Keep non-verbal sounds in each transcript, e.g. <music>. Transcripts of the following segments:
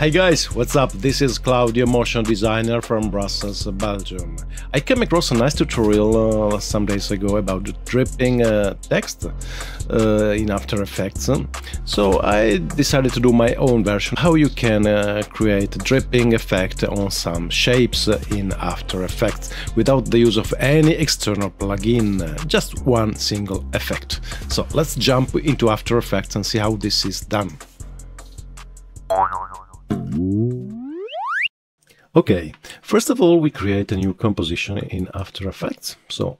Hey guys, what's up? This is Claudio, motion designer from Brussels, Belgium. I came across a nice tutorial uh, some days ago about dripping uh, text uh, in After Effects. So I decided to do my own version, how you can uh, create a dripping effect on some shapes in After Effects without the use of any external plugin, just one single effect. So let's jump into After Effects and see how this is done. Okay, first of all we create a new composition in After Effects, so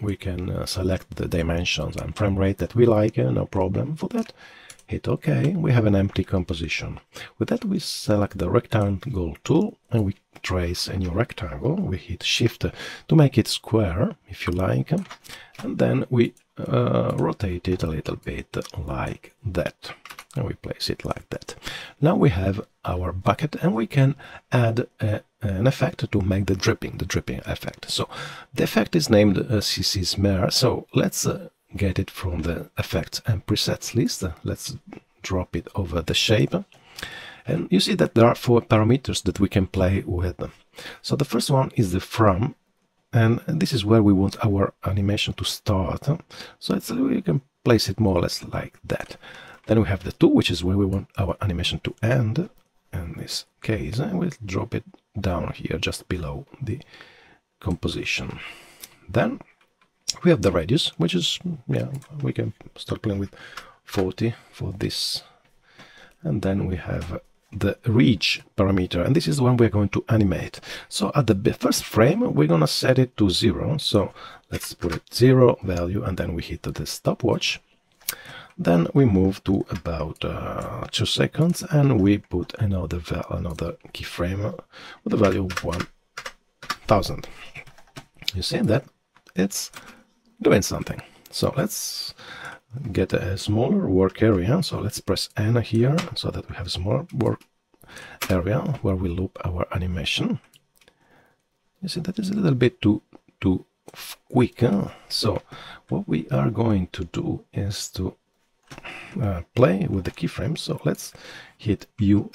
we can uh, select the dimensions and frame rate that we like, uh, no problem for that. Hit OK, we have an empty composition. With that we select the rectangle tool and we trace a new rectangle. We hit Shift to make it square, if you like, and then we uh, rotate it a little bit like that and we place it like that. Now we have our bucket and we can add a, an effect to make the dripping, the dripping effect. So the effect is named uh, CC Smear. So let's uh, get it from the effects and presets list. Let's drop it over the shape. And you see that there are four parameters that we can play with. So the first one is the from, and this is where we want our animation to start. So it's, we can place it more or less like that. Then we have the to, which is where we want our animation to end. In this case, I will drop it down here, just below the composition. Then we have the radius, which is, yeah, we can start playing with 40 for this. And then we have the reach parameter, and this is the one we're going to animate. So at the first frame, we're going to set it to 0. So let's put it 0 value, and then we hit the stopwatch. Then we move to about uh, two seconds and we put another another keyframe with a value of 1000. You see that it's doing something. So let's get a smaller work area. So let's press N here so that we have a smaller work area where we loop our animation. You see that is a little bit too too quick. Huh? So what we are going to do is to uh, play with the keyframes. So let's hit U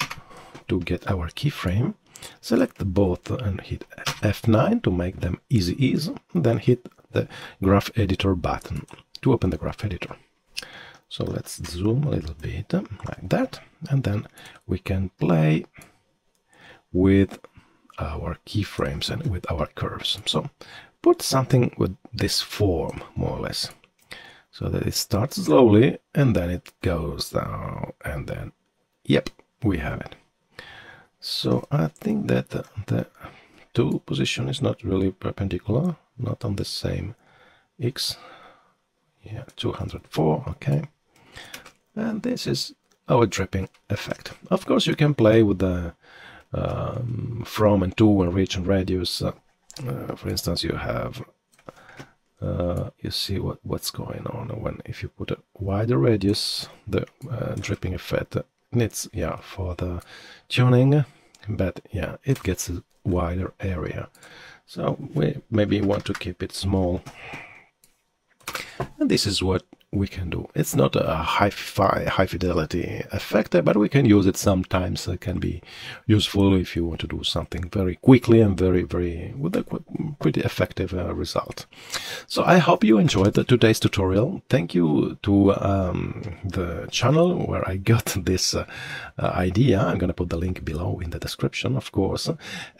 to get our keyframe. Select both and hit F9 to make them easy ease. Then hit the graph editor button to open the graph editor. So let's zoom a little bit like that. And then we can play with our keyframes and with our curves. So put something with this form, more or less so that it starts slowly and then it goes down and then yep we have it. So I think that the, the to position is not really perpendicular not on the same x. Yeah 204 okay. And this is our dripping effect. Of course you can play with the um, from and to and reach and radius. Uh, uh, for instance you have uh, you see what what's going on when if you put a wider radius the uh, dripping effect needs yeah for the tuning but yeah it gets a wider area. So we maybe want to keep it small. And this is what we can do. It's not a high-fi, high-fidelity effect, but we can use it sometimes. It can be useful if you want to do something very quickly and very, very with a pretty effective uh, result. So I hope you enjoyed today's tutorial. Thank you to um, the channel where I got <laughs> this uh, uh, idea. I'm going to put the link below in the description, of course.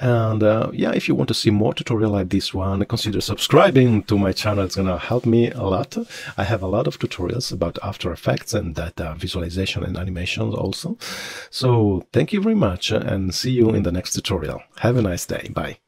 And uh, yeah, if you want to see more tutorial like this one, consider subscribing to my channel. It's going to help me a lot. I have a lot of tutorials about After Effects and data uh, visualization and animations also. So thank you very much uh, and see you in the next tutorial. Have a nice day. Bye.